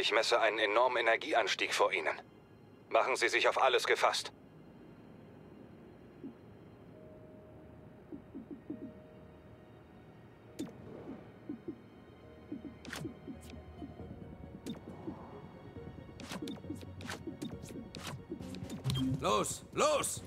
Ich messe einen enormen Energieanstieg vor Ihnen. Machen Sie sich auf alles gefasst. Los, los!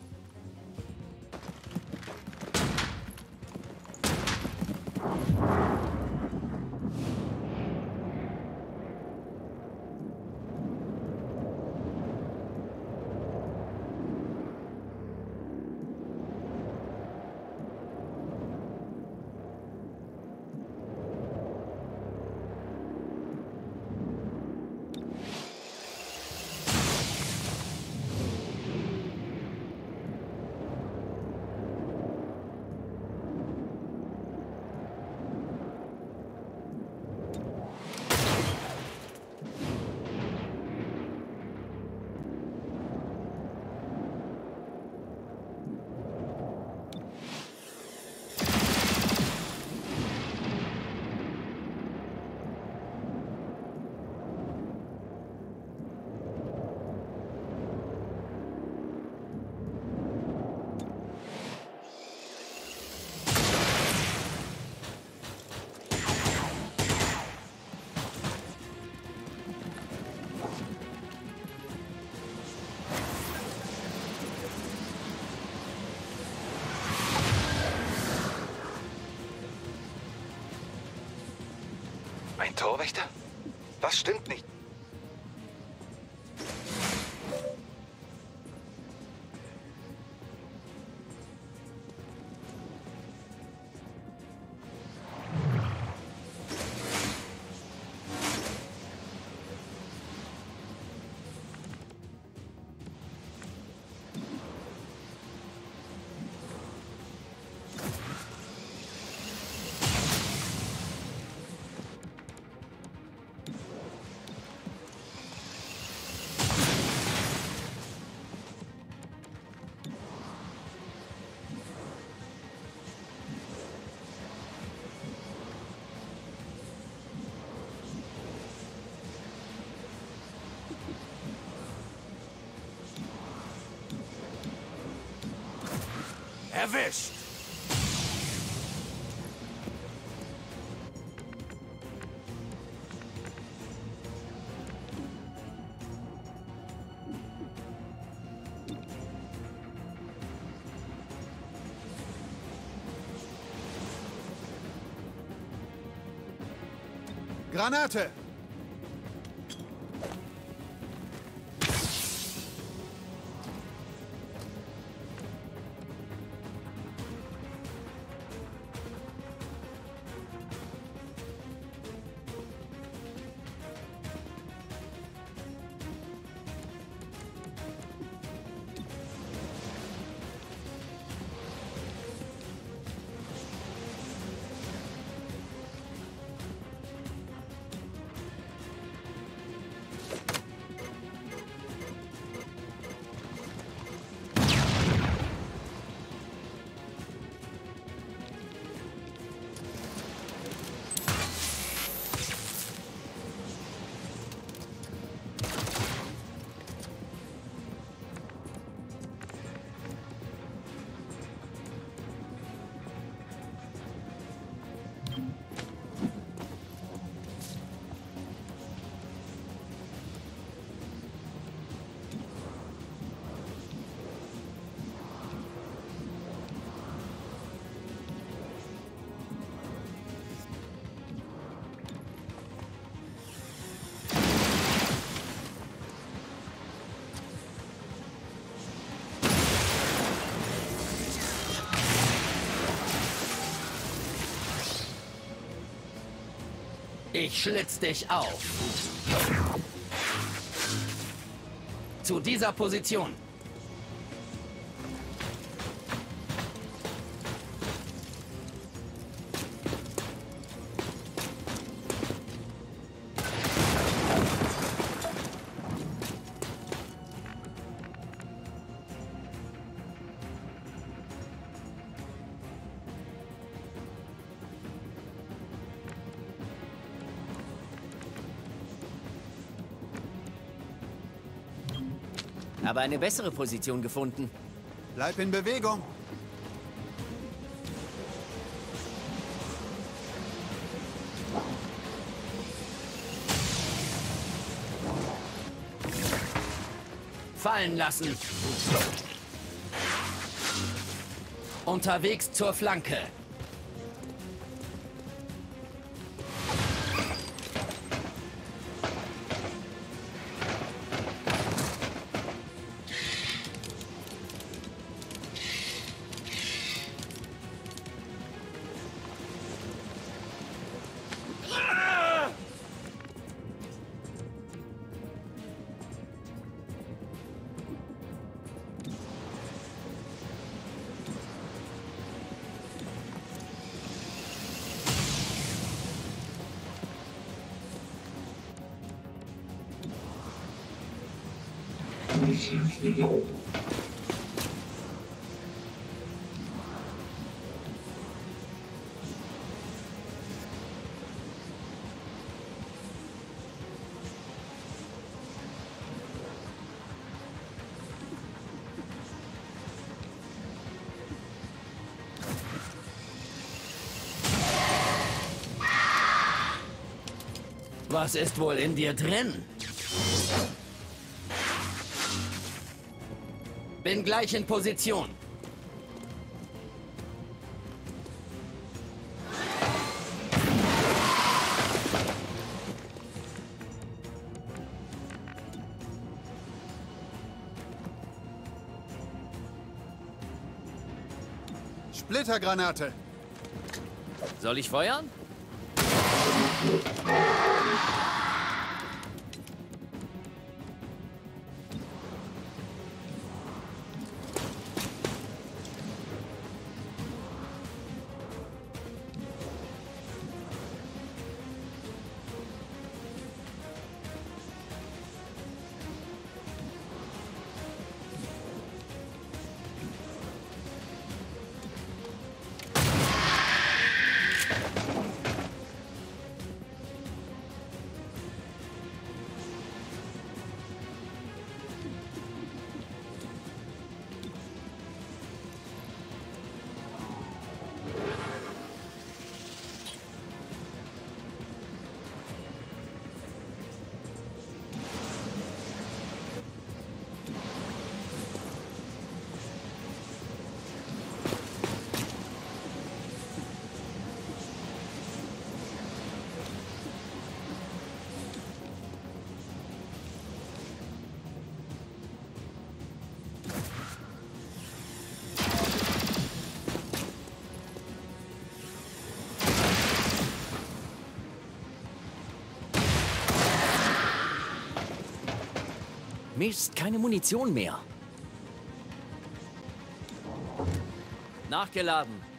Torwächter? Was stimmt nicht? Erwischt! Granate! Ich schlitz dich auf. Zu dieser Position. Aber eine bessere Position gefunden. Bleib in Bewegung. Fallen lassen. Unterwegs zur Flanke. Was ist wohl in dir drin? Bin gleich in Position. Splittergranate. Soll ich feuern? Mist, keine Munition mehr. Nachgeladen.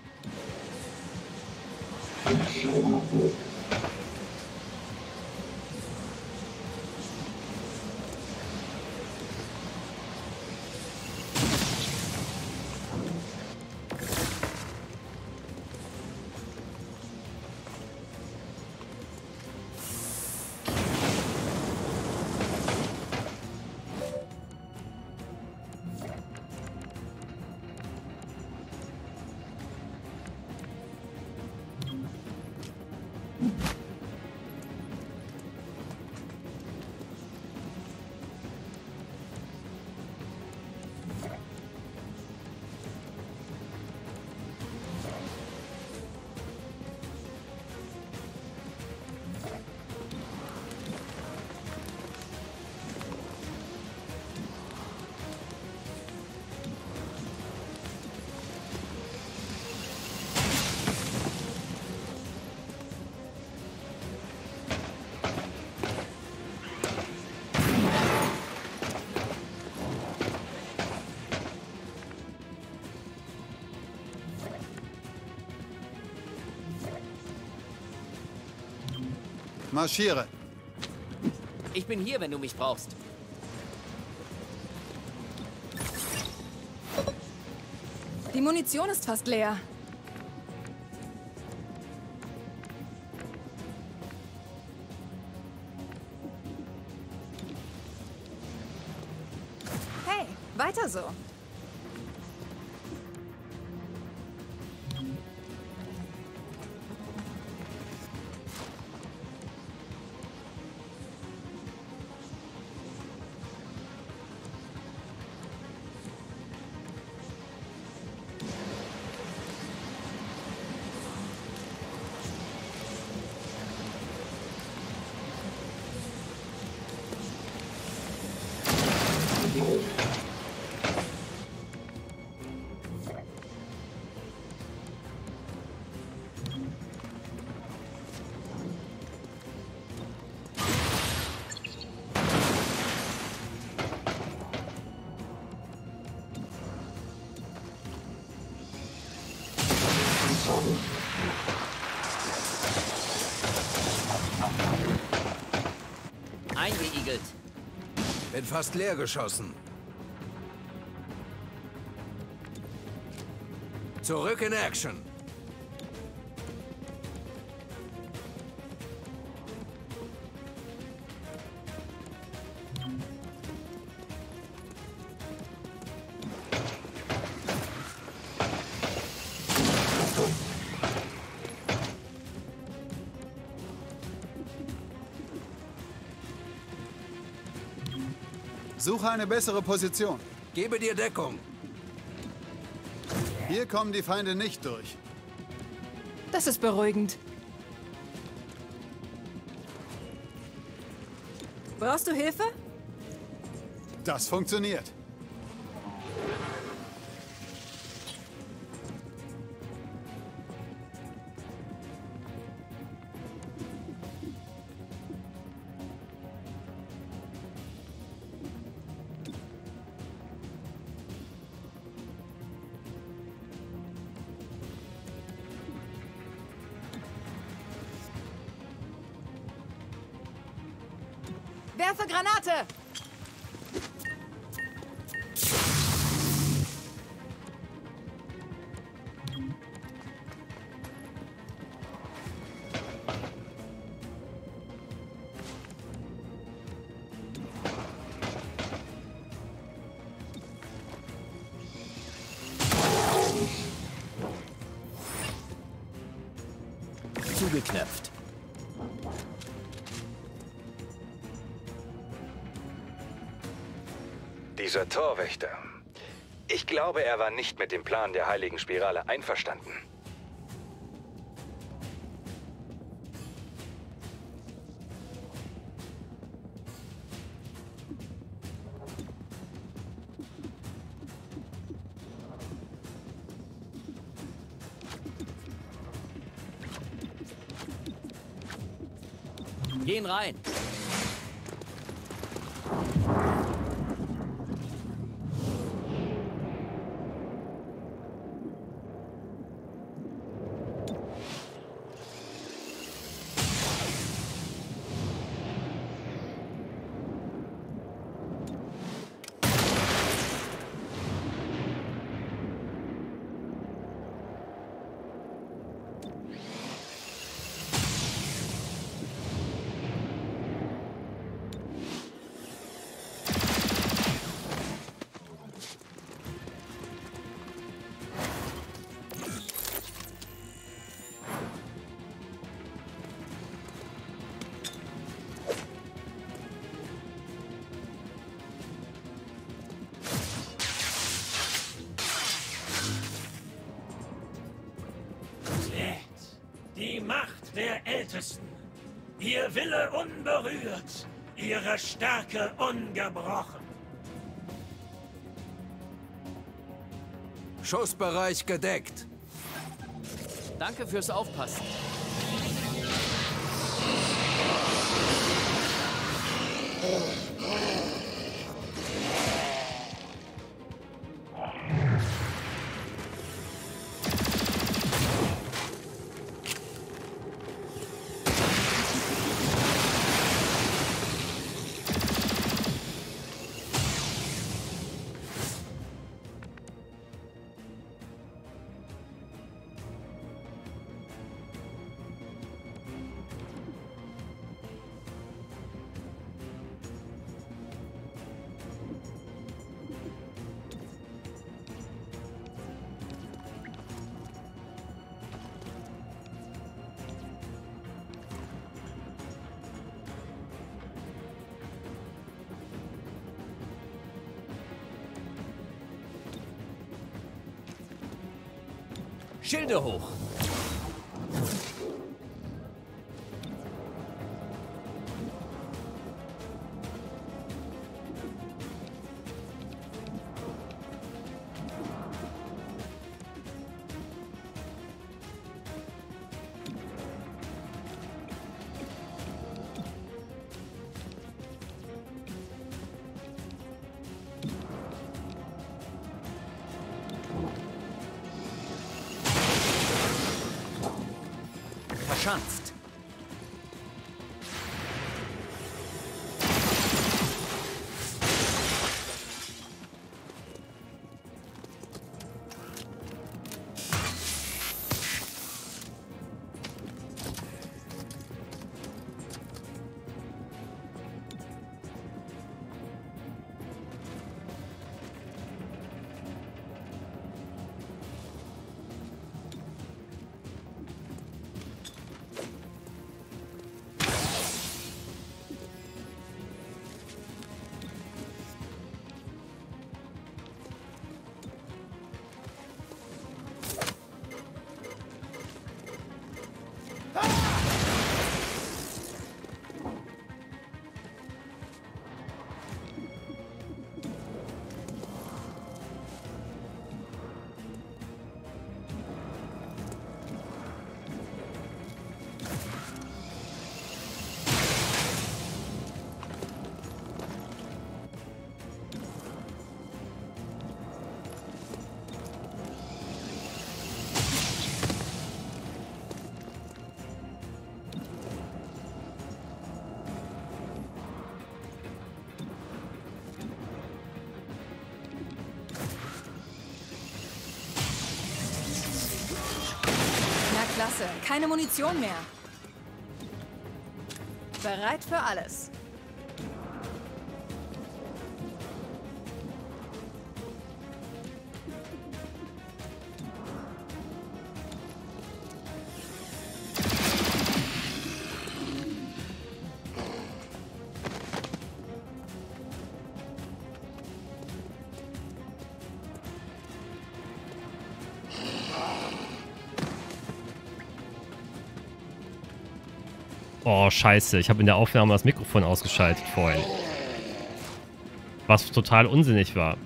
Marschiere. Ich bin hier, wenn du mich brauchst. Die Munition ist fast leer. Hey, Weiter so. Eingeigelt. Bin fast leer geschossen. Zurück in Action. Suche eine bessere Position. Gebe dir Deckung. Hier kommen die Feinde nicht durch. Das ist beruhigend. Brauchst du Hilfe? Das funktioniert. Werfe Granate! Dieser Torwächter. Ich glaube, er war nicht mit dem Plan der Heiligen Spirale einverstanden. Gehen rein. Wille unberührt, Ihre Stärke ungebrochen. Schussbereich gedeckt. Danke fürs Aufpassen. Oh. Schilde hoch. Keine Munition mehr. Bereit für alles. Oh, scheiße. Ich habe in der Aufnahme das Mikrofon ausgeschaltet vorhin. Was total unsinnig war.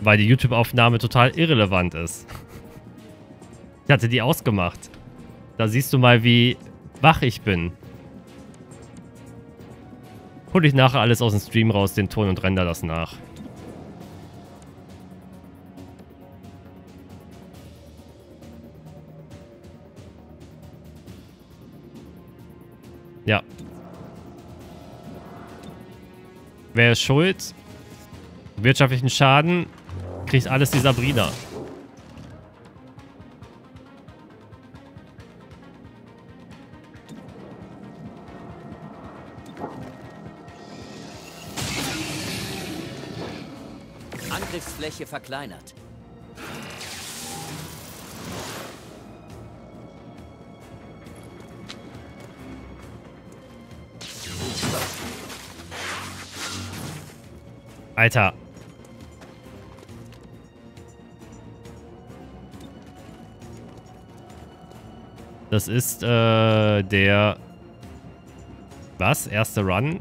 Weil die YouTube-Aufnahme total irrelevant ist. Ich hatte die ausgemacht. Da siehst du mal, wie wach ich bin. Hol ich nachher alles aus dem Stream raus, den Ton und render das nach. Wer ist schuld? Wirtschaftlichen Schaden kriegt alles die Sabrina. Angriffsfläche verkleinert. Alter. Das ist äh, der... Was? Erster Run?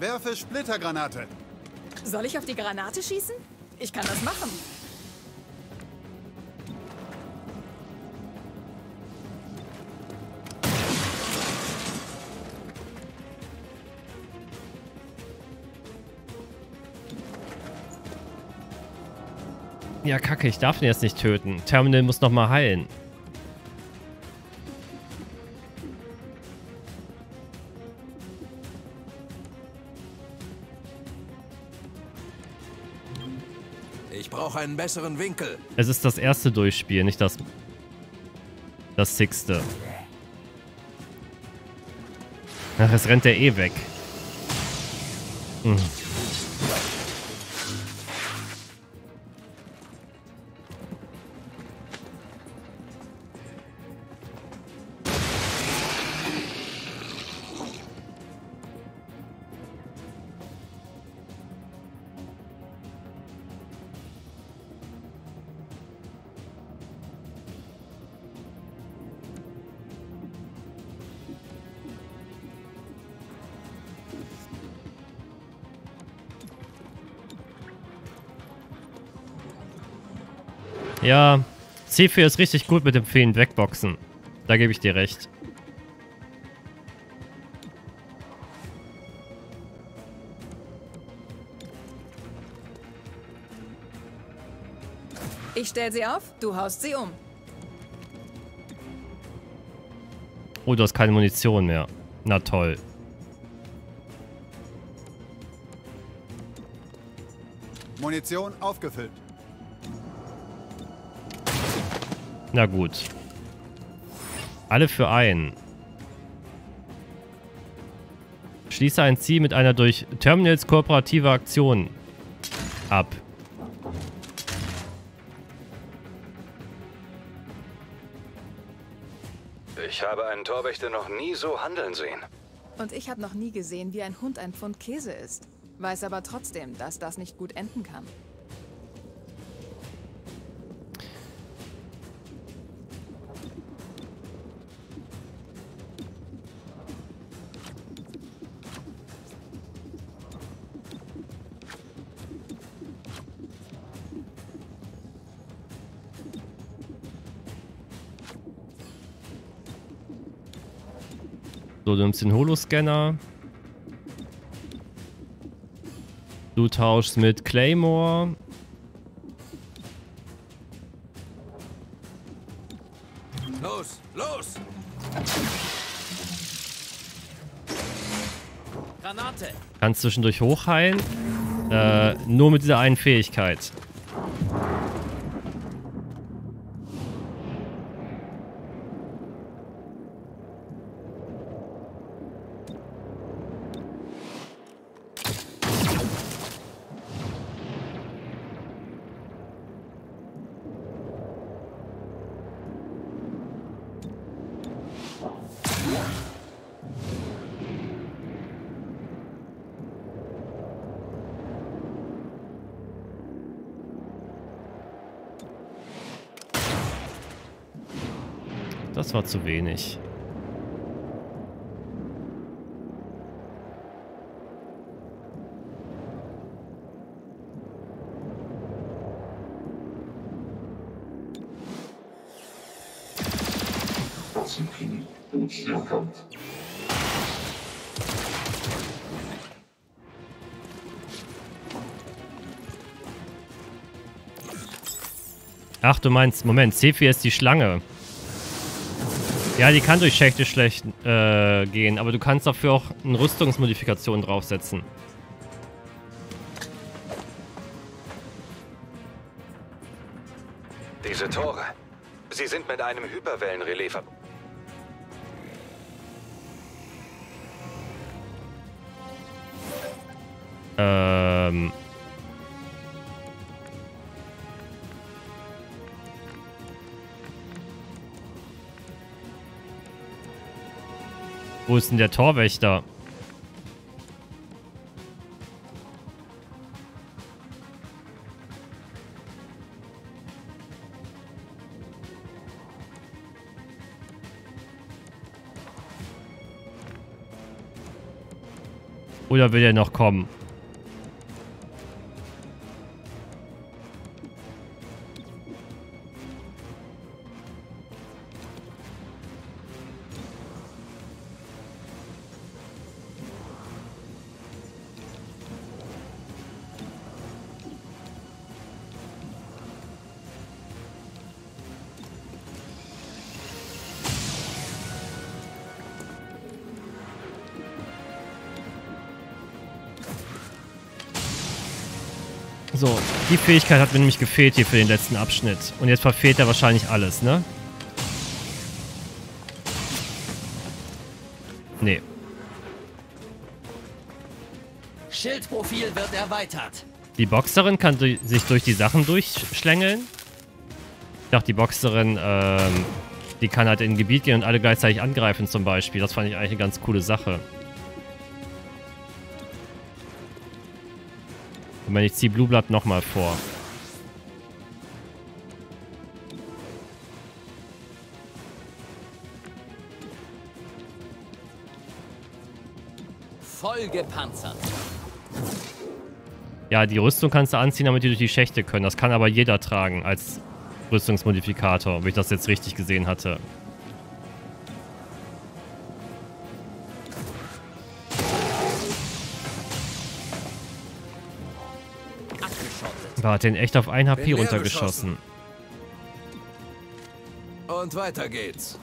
Werfe Splittergranate. Soll ich auf die Granate schießen? Ich kann das machen. Ja, kacke, ich darf ihn jetzt nicht töten. Terminal muss nochmal heilen. Ich brauche einen besseren Winkel. Es ist das erste Durchspiel, nicht das... Das sechste. Ach, es rennt der eh weg. Hm. Ja, C4 ist richtig gut mit dem fehlenden Wegboxen. Da gebe ich dir recht. Ich stell sie auf, du haust sie um. Oh, du hast keine Munition mehr. Na toll. Munition aufgefüllt. Na gut. Alle für einen. Schließe ein Ziel mit einer durch Terminals kooperative Aktion ab. Ich habe einen Torwächter noch nie so handeln sehen. Und ich habe noch nie gesehen, wie ein Hund ein Pfund Käse isst. Weiß aber trotzdem, dass das nicht gut enden kann. So, du nimmst den Holoscanner. Du tauschst mit Claymore. Los, los! Granate. Kannst zwischendurch hochheilen. Äh, nur mit dieser einen Fähigkeit. War zu wenig. Ach, du meinst, Moment, C4 ist die Schlange. Ja, die kann durch Schächte schlecht äh, gehen, aber du kannst dafür auch eine Rüstungsmodifikation draufsetzen. Diese Tore. Sie sind mit einem Hyperwellenrelais verbunden. Wo ist denn der Torwächter? Oder will er noch kommen? Die Fähigkeit hat mir nämlich gefehlt hier für den letzten Abschnitt. Und jetzt verfehlt er wahrscheinlich alles, ne? Nee. Schildprofil wird erweitert. Die Boxerin kann sich durch die Sachen durchschlängeln. Ich dachte, die Boxerin, ähm, die kann halt in ein Gebiet gehen und alle gleichzeitig angreifen zum Beispiel. Das fand ich eigentlich eine ganz coole Sache. Ich meine, ich ziehe Blue Blood nochmal vor. Voll gepanzert. Ja, die Rüstung kannst du anziehen, damit die durch die Schächte können. Das kann aber jeder tragen als Rüstungsmodifikator, wenn ich das jetzt richtig gesehen hatte. War hat den echt auf 1 HP Bin runtergeschossen. Und weiter geht's.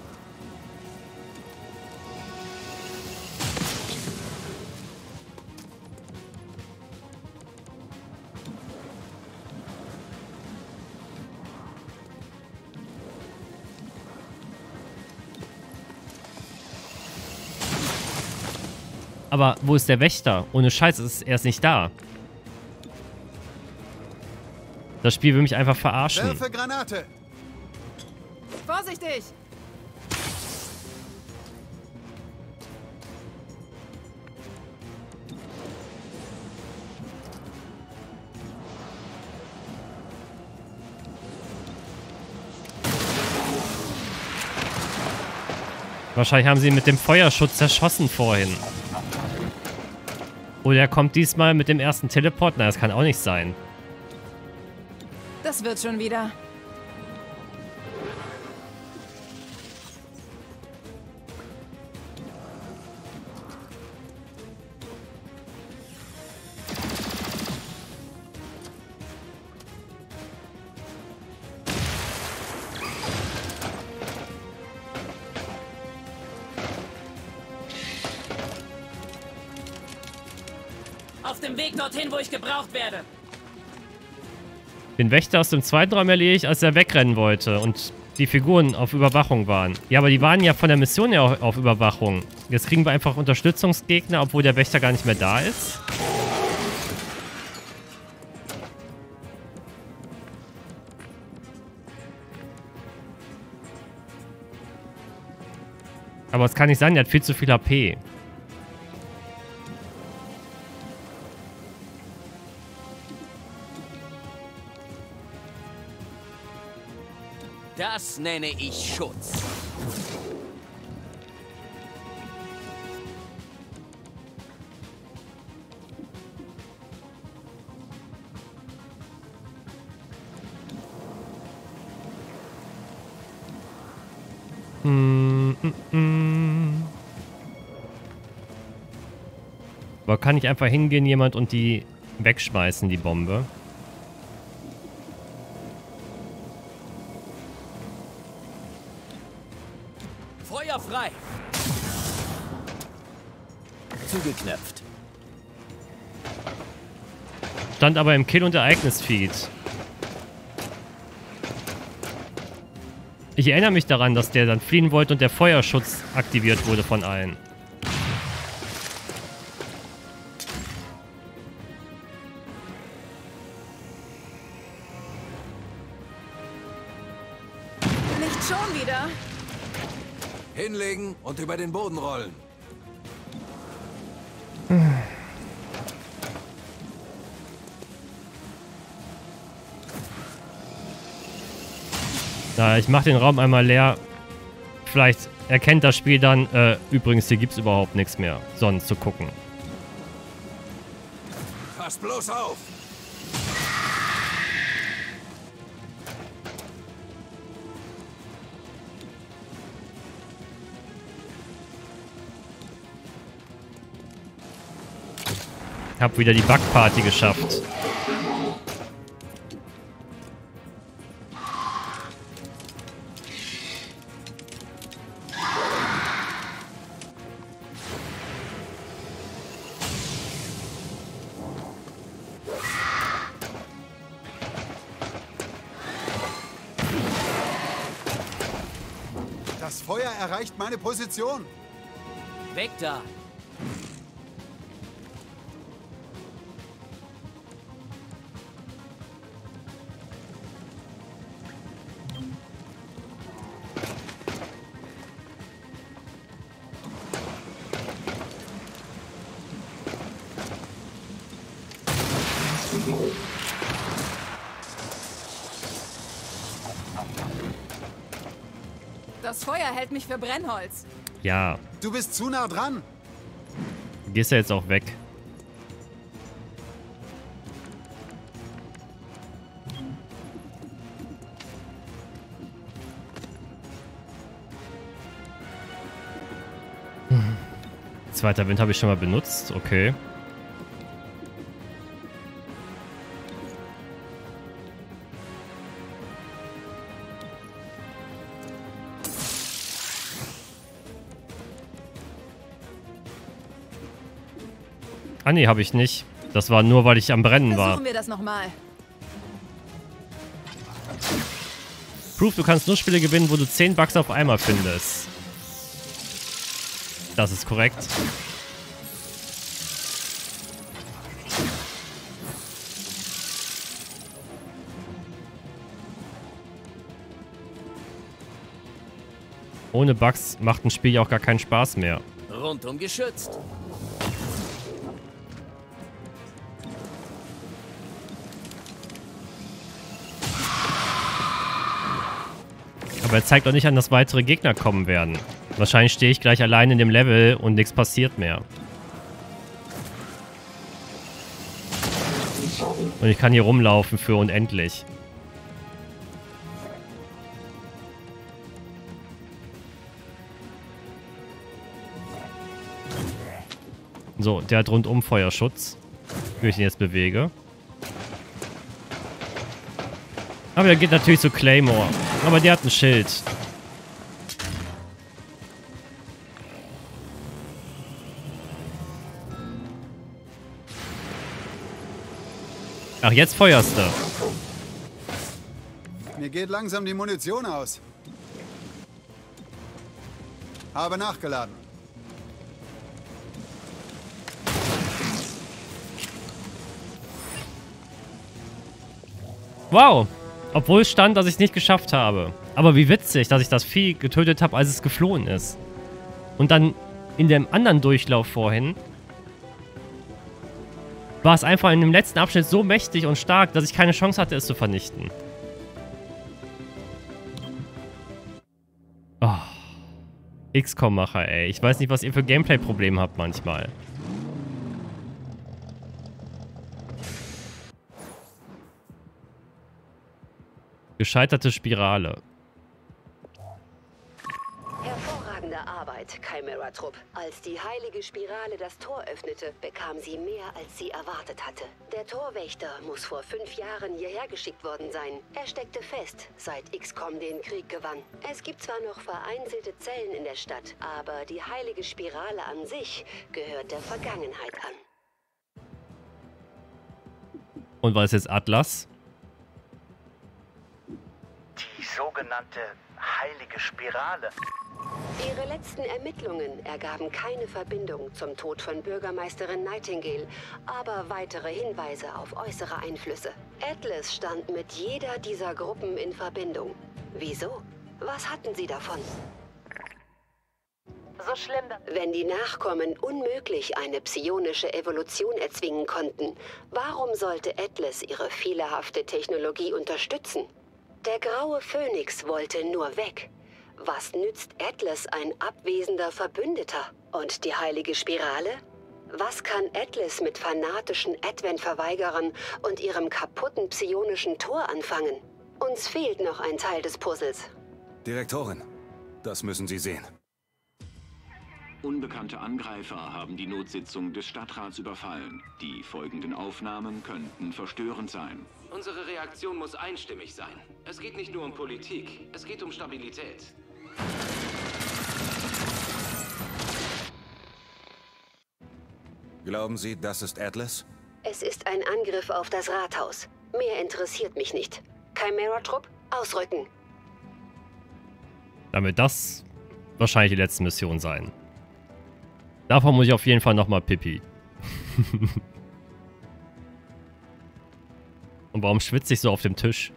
Aber wo ist der Wächter? Ohne Scheiß, ist er ist nicht da. Das Spiel will mich einfach verarschen. Werfe Granate. Vorsichtig! Wahrscheinlich haben sie ihn mit dem Feuerschutz zerschossen vorhin. Oder er kommt diesmal mit dem ersten Teleport. Na, das kann auch nicht sein. Das wird schon wieder. Auf dem Weg dorthin, wo ich gebraucht werde. Den Wächter aus dem zweiten Raum erledigt, als er wegrennen wollte und die Figuren auf Überwachung waren. Ja, aber die waren ja von der Mission ja auf Überwachung. Jetzt kriegen wir einfach Unterstützungsgegner, obwohl der Wächter gar nicht mehr da ist. Aber es kann nicht sein, der hat viel zu viel HP. Das nenne ich Schutz. Mm, mm, mm. Aber kann ich einfach hingehen, jemand und die wegschmeißen, die Bombe? Stand aber im Kill- und Ereignisfeed. Ich erinnere mich daran, dass der dann fliehen wollte und der Feuerschutz aktiviert wurde von allen. Nicht schon wieder. Hinlegen und über den Boden rollen. Na, ich mache den Raum einmal leer. Vielleicht erkennt das Spiel dann, äh, übrigens, hier gibt's überhaupt nichts mehr, sonst zu gucken. Pass bloß auf! Hab wieder die Bugparty geschafft. Erreicht meine Position. Weg da. hält mich für Brennholz. Ja. Du bist zu nah dran. Gehst ja jetzt auch weg. Hm. Zweiter Wind habe ich schon mal benutzt, okay. Ah nee, habe ich nicht. Das war nur, weil ich am Brennen war. Versuchen wir das nochmal. Proof, du kannst nur Spiele gewinnen, wo du 10 Bucks auf einmal findest. Das ist korrekt. Ohne Bugs macht ein Spiel ja auch gar keinen Spaß mehr. Rundum geschützt. Aber er zeigt auch nicht an, dass weitere Gegner kommen werden. Wahrscheinlich stehe ich gleich allein in dem Level und nichts passiert mehr. Und ich kann hier rumlaufen für unendlich. So, der hat rundum Feuerschutz. Wie ich ihn jetzt bewege. Aber er geht natürlich zu Claymore. Aber der hat ein Schild. Ach, jetzt feuerst du. Mir geht langsam die Munition aus. Habe nachgeladen. Wow. Obwohl es stand, dass ich es nicht geschafft habe. Aber wie witzig, dass ich das Vieh getötet habe, als es geflohen ist. Und dann in dem anderen Durchlauf vorhin war es einfach in dem letzten Abschnitt so mächtig und stark, dass ich keine Chance hatte, es zu vernichten. Oh. XCOM-Macher, ey. Ich weiß nicht, was ihr für Gameplay-Probleme habt manchmal. Gescheiterte Spirale. Hervorragende Arbeit, Chimera-Trupp. Als die heilige Spirale das Tor öffnete, bekam sie mehr, als sie erwartet hatte. Der Torwächter muss vor fünf Jahren hierher geschickt worden sein. Er steckte fest, seit XCOM den Krieg gewann. Es gibt zwar noch vereinzelte Zellen in der Stadt, aber die heilige Spirale an sich gehört der Vergangenheit an. Und war es jetzt Atlas? Sogenannte heilige Spirale. Ihre letzten Ermittlungen ergaben keine Verbindung zum Tod von Bürgermeisterin Nightingale, aber weitere Hinweise auf äußere Einflüsse. Atlas stand mit jeder dieser Gruppen in Verbindung. Wieso? Was hatten sie davon? So schlimm. Wenn die Nachkommen unmöglich eine psionische Evolution erzwingen konnten, warum sollte Atlas ihre fehlerhafte Technologie unterstützen? Der graue Phönix wollte nur weg. Was nützt Atlas ein abwesender Verbündeter? Und die heilige Spirale? Was kann Atlas mit fanatischen Advent-Verweigerern und ihrem kaputten psionischen Tor anfangen? Uns fehlt noch ein Teil des Puzzles. Direktorin, das müssen Sie sehen. Unbekannte Angreifer haben die Notsitzung des Stadtrats überfallen. Die folgenden Aufnahmen könnten verstörend sein. Unsere Reaktion muss einstimmig sein. Es geht nicht nur um Politik, es geht um Stabilität. Glauben Sie, das ist Atlas? Es ist ein Angriff auf das Rathaus. Mehr interessiert mich nicht. Chimera-Trupp, ausrücken. Damit das wahrscheinlich die letzte Mission sein. Davon muss ich auf jeden Fall nochmal Pipi. Und warum schwitze ich so auf dem Tisch?